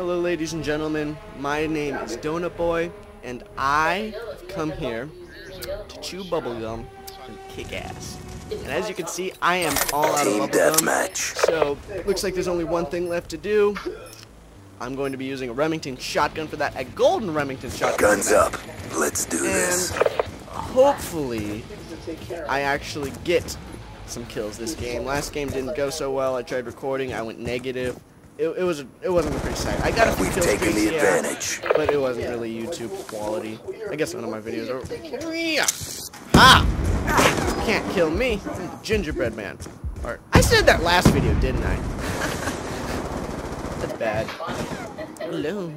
Hello, ladies and gentlemen. My name is Doughnut Boy, and I have come here to chew bubblegum and kick ass. And as you can see, I am all out of bubblegum. So, looks like there's only one thing left to do. I'm going to be using a Remington shotgun for that, a golden Remington shotgun. Guns up. Let's do this. Hopefully, I actually get some kills this game. Last game didn't go so well. I tried recording. I went negative. It, it was it wasn't a pretty sight. I got a few We've kills taken the yeah, advantage. but it wasn't really YouTube quality. I guess none of my videos are. Yeah. Ha! Can't kill me, gingerbread man. Or I said that last video, didn't I? That's bad. Hello.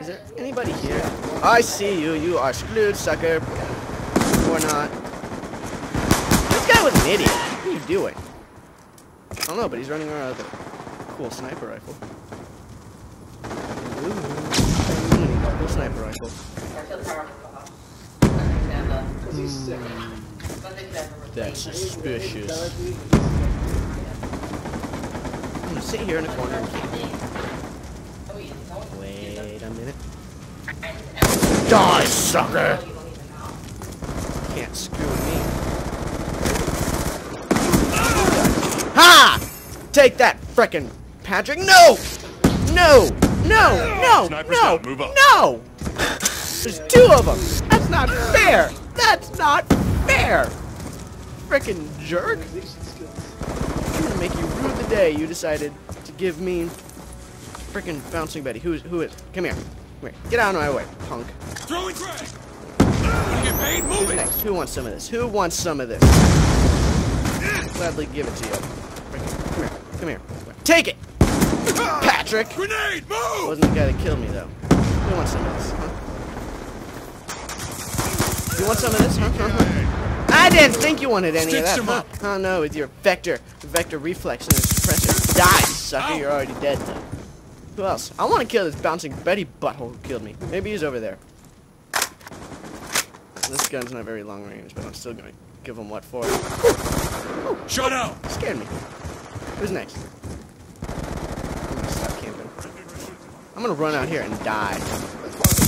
Is there anybody here? I see you. You are screwed, sucker. Or not. This guy was an idiot. What are you doing? I don't know, but he's running around cool sniper rifle. Ooh, cool sniper rifle. That's suspicious. I'm gonna sit here in a corner and keep Wait a minute. Die, sucker! Can't screw me. Ha! Take that, frickin' Patrick. No! No! No! No! Sniper's no! move up. No! There's two of them! That's not fair! That's not fair! Frickin' jerk! I'm gonna make you rue the day you decided to give me frickin' bouncing Betty. Who is who is come here. Come here. Get out of my way, punk. Throwing get paid? Move Who's it! next? Who wants some of this? Who wants some of this? Gladly give it to you. Come here. Come here. Take it! Patrick! Grenade! Move! Wasn't the guy that killed me though. Who wants some of this, huh? You want some of this, huh? huh, huh? I didn't think you wanted any of that, huh? Oh no, with your vector, vector reflex and suppressor. Die, sucker, Ow. you're already dead though. Who else? I want to kill this bouncing Betty butthole who killed me. Maybe he's over there. This gun's not very long range, but I'm still going to give him what for. Shut up! Scared me. Who's next? I'm gonna stop camping. I'm gonna run out here and die.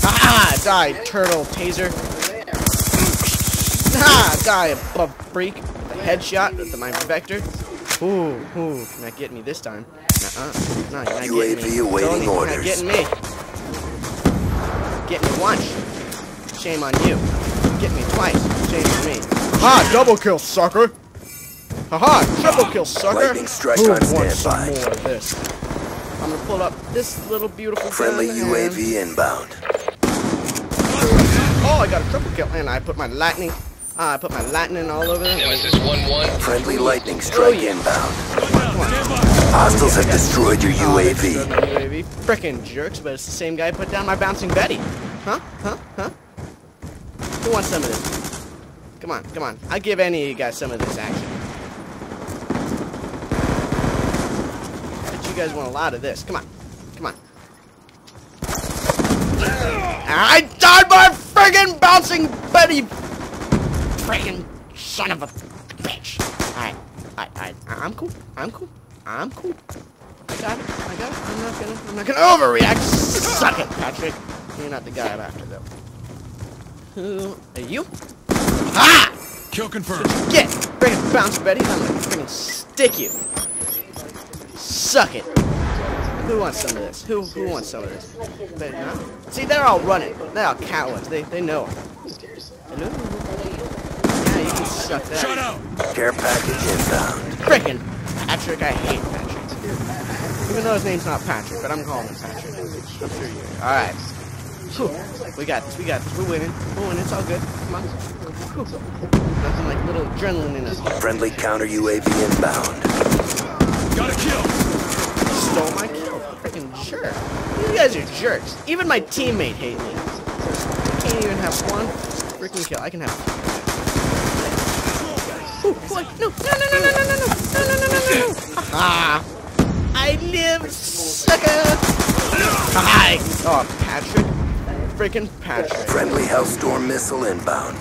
Ah! Die, turtle taser. Ah! Die, above freak. The headshot with my vector. Ooh, ooh, not getting me this time. Nuh-uh. No, you're not getting me. awaiting Tony, you're orders. Not getting me. Getting me once. Shame on you. Getting me twice. Shame on me. Ha! Double kill, sucker! Haha! Triple kill, sucker! Lightning strike Who on wants some standby. more of this? I'm gonna pull up this little beautiful Friendly gun and- UAV inbound. Oh, I got a triple kill, and I put my lightning. Uh, I put my lightning all over them. Nemesis 1-1. Friendly lightning strike yeah. inbound. Hostiles have destroyed your Oh, they destroyed UAV. my UAV. Frickin' jerks, but it's the same guy who put down my bouncing Betty. Huh? Huh? Huh? Who wants some of this? Come on, come on. I'll give any of you guys some of this action. But you guys want a lot of this. Come on. Come on. I died by friggin' bouncing Betty! Friggin' son of a bitch. Alright, alright, alright. I'm cool. I'm cool. I'm cool. I got it. I got it. I'm not gonna. I'm not gonna overreact. Suck it, Patrick. You're not the guy I'm after, though. Who are you? Ah! Kill confirmed. Get! Friggin' bounce, Betty. I'm gonna friggin' stick you. Suck it. Who wants some of this? Who who wants some of this? Betty, huh? See, they're all running. They're all cowards. They they know. Hello. Yeah, you can suck that. Shut out! Care package inbound. Frickin' Patrick, I hate Patrick. Even though his name's not Patrick, but I'm calling him Patrick. I'm sure you. Alright. Whew. We got this, we got this. We're winning. We're winning. It's all good. Come on. Whew. Nothing like little adrenaline in us. Friendly counter UAV inbound. Got a kill! Stole my kill. Frickin' jerk. You guys are jerks. Even my teammate hate me. I can't even have one freaking kill. I can have. Ooh, boy. No, no, no, no, no, no, no, no, no, no, no, no, no. Ha I live, sucker. Hi. Oh, Patrick. Freaking Patrick. Friendly Hellstorm missile inbound.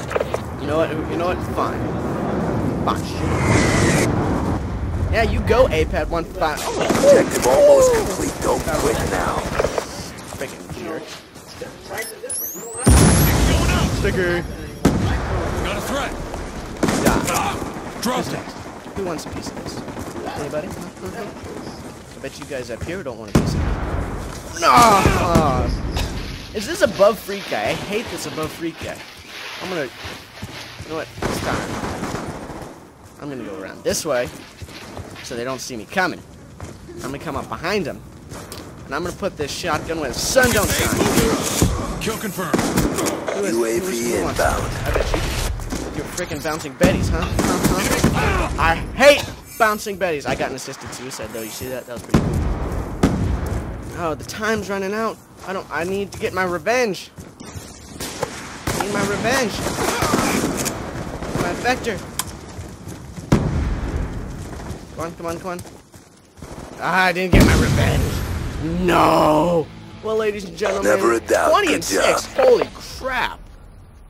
You know what? You know what? Fine. Fine. Yeah, Yeah, you go, APAD one five. Oh, Objective almost complete. Don't quit now. freaking jerk. Going out. Sticker. Got a threat. Die. Ah, dropped it. Who wants a piece of this? Anybody? Huh? I bet you guys up here don't want a piece of it. No! Aw. Is this above freak guy? I hate this above freak guy. I'm gonna... You know what? This time. I'm gonna go around this way so they don't see me coming. I'm gonna come up behind them. And I'm gonna put this shotgun where the sun don't shine. Kill confirmed. Who is- UAV who's- who wants it? inbound. I bet you. You're freaking bouncing Betties, huh? Uh-huh. I hate bouncing Betties. I got an assisted suicide though. You see that? That was pretty cool. Oh, the time's running out. I don't. I need to get my revenge. I need my revenge. My vector. Come on, come on, come on. Ah, I didn't get my revenge. No. Well, ladies and gentlemen, Never a doubt. 20 Good and job. 6. Holy crap.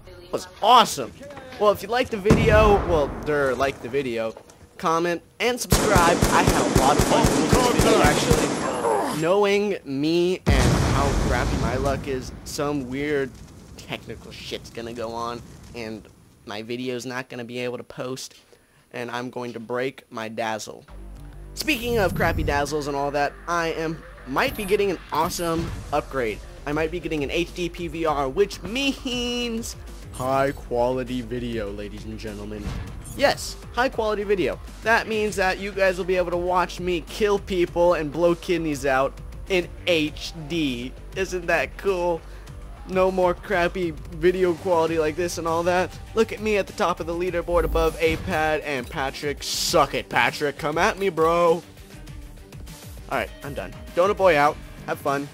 That was awesome. Well, if you liked the video, well, der, like the video, comment, and subscribe. I had a lot of fun doing this video, actually. Knowing me and how crappy my luck is, some weird technical shit's gonna go on, and my video's not gonna be able to post, and I'm going to break my dazzle. Speaking of crappy dazzles and all that, I am might be getting an awesome upgrade. I might be getting an HD PVR, which means high quality video, ladies and gentlemen. Yes, high quality video. That means that you guys will be able to watch me kill people and blow kidneys out in HD. Isn't that cool? No more crappy video quality like this and all that. Look at me at the top of the leaderboard above APAD and Patrick. Suck it, Patrick. Come at me, bro. Alright, I'm done. Doughnut Boy out. Have fun.